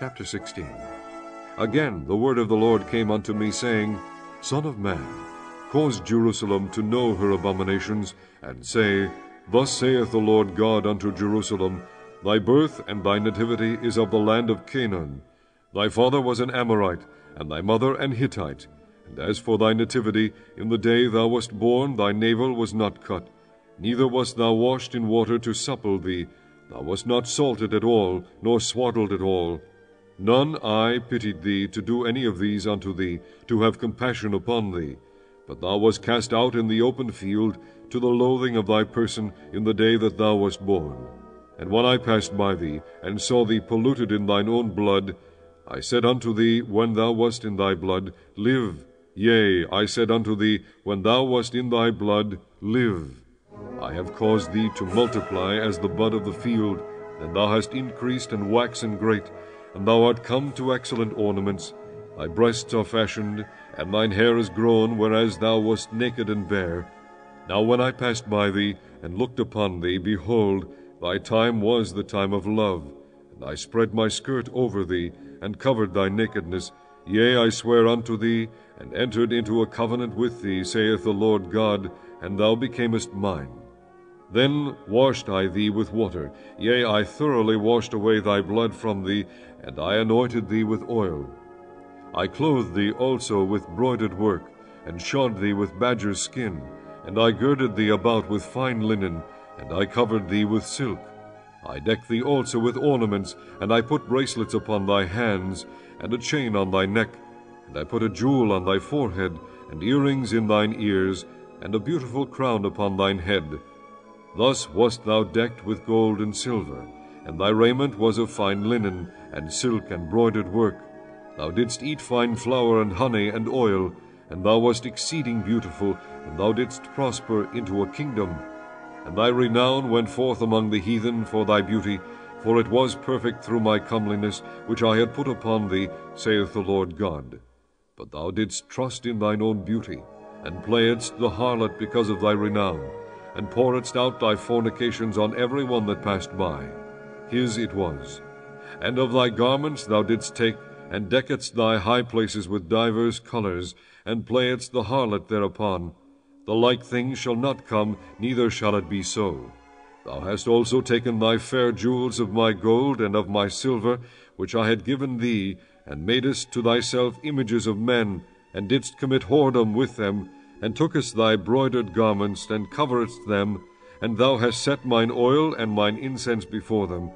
Chapter 16 Again the word of the Lord came unto me, saying, Son of man, cause Jerusalem to know her abominations, and say, Thus saith the Lord God unto Jerusalem, Thy birth and thy nativity is of the land of Canaan. Thy father was an Amorite, and thy mother an Hittite. And as for thy nativity, in the day thou wast born, thy navel was not cut, neither wast thou washed in water to supple thee. Thou wast not salted at all, nor swaddled at all. None eye pitied thee to do any of these unto thee, to have compassion upon thee. But thou wast cast out in the open field, to the loathing of thy person, in the day that thou wast born. And when I passed by thee, and saw thee polluted in thine own blood, I said unto thee, when thou wast in thy blood, Live. Yea, I said unto thee, when thou wast in thy blood, Live. I have caused thee to multiply as the bud of the field, and thou hast increased and waxen great, and thou art come to excellent ornaments. Thy breasts are fashioned, and thine hair is grown, whereas thou wast naked and bare. Now when I passed by thee, and looked upon thee, behold, thy time was the time of love. And I spread my skirt over thee, and covered thy nakedness. Yea, I swear unto thee, and entered into a covenant with thee, saith the Lord God, and thou becamest mine. Then washed I thee with water, yea, I thoroughly washed away thy blood from thee, and I anointed thee with oil. I clothed thee also with broidered work, and shod thee with badger's skin, and I girded thee about with fine linen, and I covered thee with silk. I decked thee also with ornaments, and I put bracelets upon thy hands, and a chain on thy neck, and I put a jewel on thy forehead, and earrings in thine ears, and a beautiful crown upon thine head. Thus wast thou decked with gold and silver, and thy raiment was of fine linen, and silk and broidered work. Thou didst eat fine flour and honey and oil, and thou wast exceeding beautiful, and thou didst prosper into a kingdom. And thy renown went forth among the heathen for thy beauty, for it was perfect through my comeliness, which I had put upon thee, saith the Lord God. But thou didst trust in thine own beauty, and playedst the harlot because of thy renown and pouredst out thy fornications on every one that passed by. His it was. And of thy garments thou didst take, and deckedst thy high places with divers colours, and playedst the harlot thereupon. The like thing shall not come, neither shall it be so. Thou hast also taken thy fair jewels of my gold and of my silver, which I had given thee, and madest to thyself images of men, and didst commit whoredom with them, and tookest thy broidered garments, and coveredst them, and thou hast set mine oil and mine incense before them.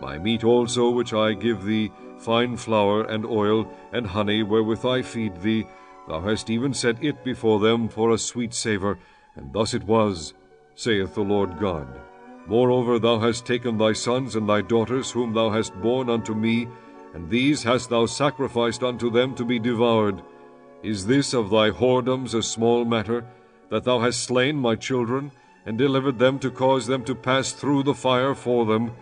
My meat also which I give thee, fine flour and oil, and honey wherewith I feed thee, thou hast even set it before them for a sweet savour, and thus it was, saith the Lord God. Moreover thou hast taken thy sons and thy daughters, whom thou hast borne unto me, and these hast thou sacrificed unto them to be devoured, is this of thy whoredoms a small matter, that thou hast slain my children, and delivered them to cause them to pass through the fire for them?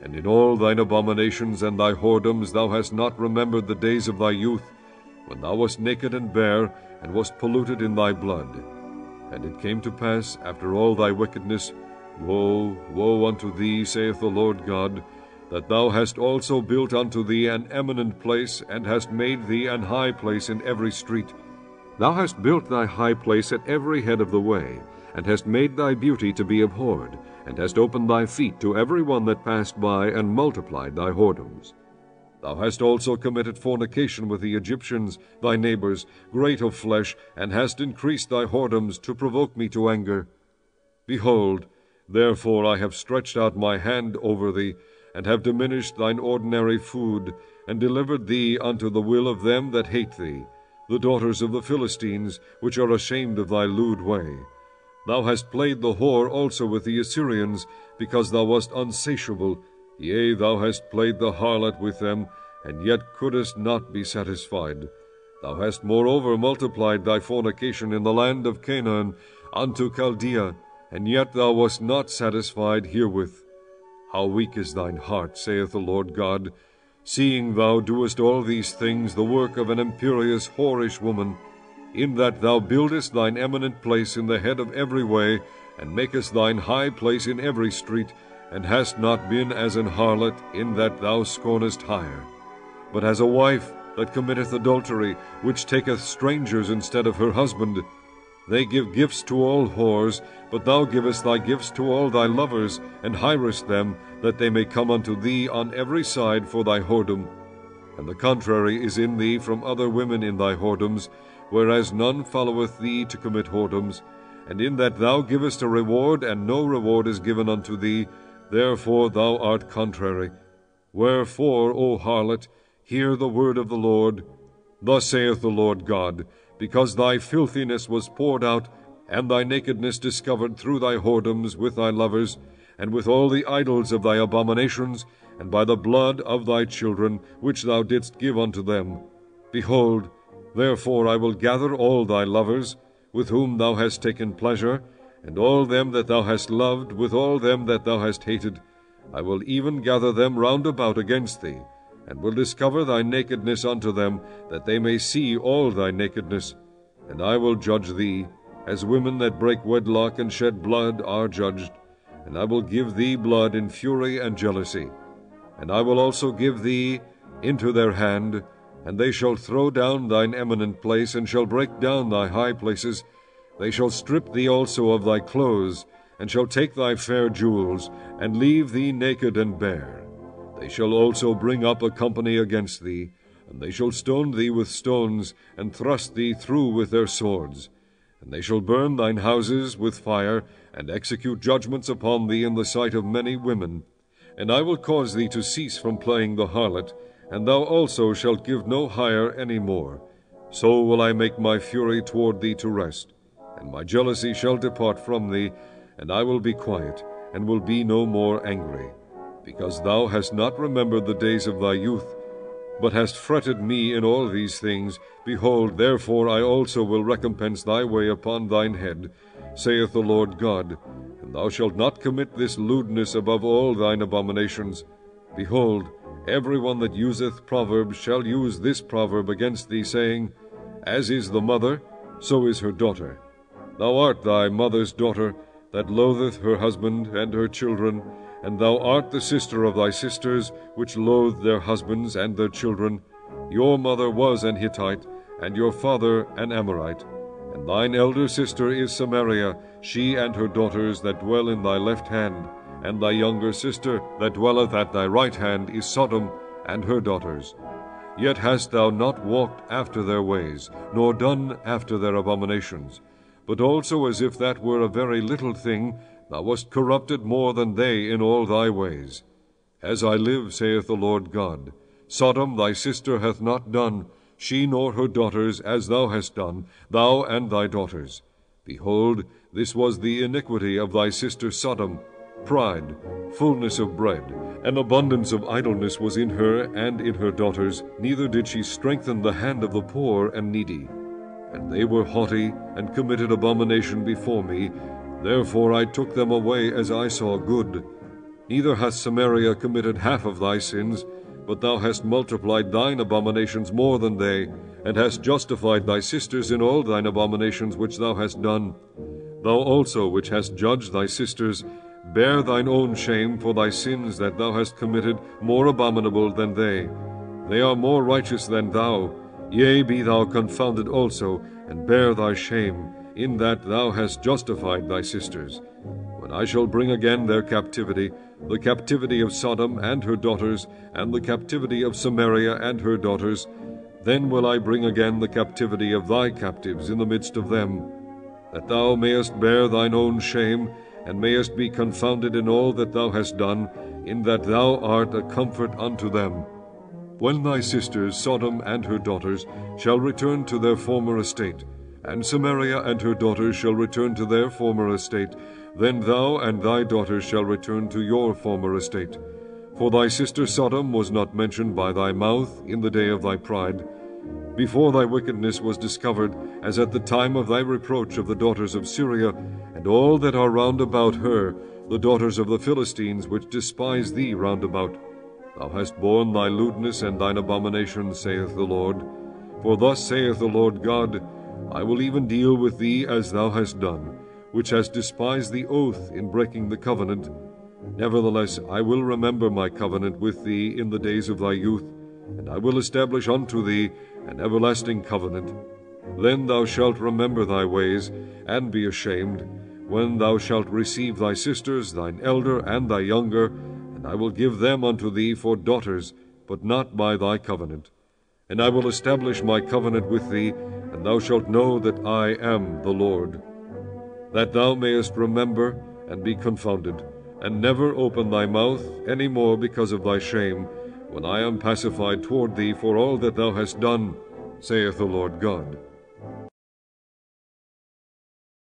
And in all thine abominations and thy whoredoms thou hast not remembered the days of thy youth, when thou wast naked and bare, and wast polluted in thy blood. And it came to pass, after all thy wickedness, Woe, woe unto thee, saith the Lord God, that thou hast also built unto thee an eminent place, and hast made thee an high place in every street. Thou hast built thy high place at every head of the way, and hast made thy beauty to be abhorred, and hast opened thy feet to every one that passed by, and multiplied thy whoredoms. Thou hast also committed fornication with the Egyptians, thy neighbors, great of flesh, and hast increased thy whoredoms to provoke me to anger. Behold, therefore I have stretched out my hand over thee, and have diminished thine ordinary food, and delivered thee unto the will of them that hate thee, the daughters of the Philistines, which are ashamed of thy lewd way. Thou hast played the whore also with the Assyrians, because thou wast unsatiable. Yea, thou hast played the harlot with them, and yet couldst not be satisfied. Thou hast moreover multiplied thy fornication in the land of Canaan unto Chaldea, and yet thou wast not satisfied herewith. How weak is thine heart, saith the Lord God, seeing thou doest all these things, the work of an imperious whorish woman, in that thou buildest thine eminent place in the head of every way, and makest thine high place in every street, and hast not been as an harlot, in that thou scornest hire. but as a wife that committeth adultery, which taketh strangers instead of her husband. They give gifts to all whores, but thou givest thy gifts to all thy lovers, and hirest them, that they may come unto thee on every side for thy whoredom. And the contrary is in thee from other women in thy whoredoms, whereas none followeth thee to commit whoredoms. And in that thou givest a reward, and no reward is given unto thee, therefore thou art contrary. Wherefore, O harlot, hear the word of the Lord. Thus saith the Lord God, because thy filthiness was poured out, and thy nakedness discovered through thy whoredoms with thy lovers, and with all the idols of thy abominations, and by the blood of thy children, which thou didst give unto them. Behold, therefore I will gather all thy lovers, with whom thou hast taken pleasure, and all them that thou hast loved, with all them that thou hast hated. I will even gather them round about against thee, and will discover thy nakedness unto them, that they may see all thy nakedness. And I will judge thee, as women that break wedlock and shed blood are judged. And I will give thee blood in fury and jealousy. And I will also give thee into their hand, and they shall throw down thine eminent place, and shall break down thy high places. They shall strip thee also of thy clothes, and shall take thy fair jewels, and leave thee naked and bare. They shall also bring up a company against thee, and they shall stone thee with stones, and thrust thee through with their swords. And they shall burn thine houses with fire, and execute judgments upon thee in the sight of many women. And I will cause thee to cease from playing the harlot, and thou also shalt give no hire any more. So will I make my fury toward thee to rest, and my jealousy shall depart from thee, and I will be quiet, and will be no more angry because thou hast not remembered the days of thy youth, but hast fretted me in all these things. Behold, therefore I also will recompense thy way upon thine head, saith the Lord God. And thou shalt not commit this lewdness above all thine abominations. Behold, every one that useth proverbs shall use this proverb against thee, saying, As is the mother, so is her daughter. Thou art thy mother's daughter, that loatheth her husband and her children, and thou art the sister of thy sisters, which loathe their husbands and their children. Your mother was an Hittite, and your father an Amorite. And thine elder sister is Samaria, she and her daughters that dwell in thy left hand. And thy younger sister that dwelleth at thy right hand is Sodom, and her daughters. Yet hast thou not walked after their ways, nor done after their abominations. But also as if that were a very little thing, Thou wast corrupted more than they in all thy ways. As I live, saith the Lord God, Sodom thy sister hath not done, she nor her daughters, as thou hast done, thou and thy daughters. Behold, this was the iniquity of thy sister Sodom. Pride, fullness of bread, and abundance of idleness was in her and in her daughters, neither did she strengthen the hand of the poor and needy. And they were haughty, and committed abomination before me, Therefore I took them away as I saw good. Neither hath Samaria committed half of thy sins, but thou hast multiplied thine abominations more than they, and hast justified thy sisters in all thine abominations which thou hast done. Thou also, which hast judged thy sisters, bear thine own shame for thy sins that thou hast committed, more abominable than they. They are more righteous than thou. Yea, be thou confounded also, and bear thy shame in that thou hast justified thy sisters. When I shall bring again their captivity, the captivity of Sodom and her daughters, and the captivity of Samaria and her daughters, then will I bring again the captivity of thy captives in the midst of them, that thou mayest bear thine own shame, and mayest be confounded in all that thou hast done, in that thou art a comfort unto them. When thy sisters, Sodom and her daughters, shall return to their former estate, and Samaria and her daughters shall return to their former estate. Then thou and thy daughters shall return to your former estate. For thy sister Sodom was not mentioned by thy mouth in the day of thy pride, before thy wickedness was discovered, as at the time of thy reproach of the daughters of Syria, and all that are round about her, the daughters of the Philistines, which despise thee round about. Thou hast borne thy lewdness and thine abomination, saith the Lord. For thus saith the Lord God, I will even deal with thee as thou hast done, which hast despised the oath in breaking the covenant. Nevertheless, I will remember my covenant with thee in the days of thy youth, and I will establish unto thee an everlasting covenant. Then thou shalt remember thy ways, and be ashamed, when thou shalt receive thy sisters, thine elder and thy younger, and I will give them unto thee for daughters, but not by thy covenant. And I will establish my covenant with thee, and thou shalt know that I am the Lord. That thou mayest remember and be confounded, and never open thy mouth any more because of thy shame, when I am pacified toward thee for all that thou hast done, saith the Lord God.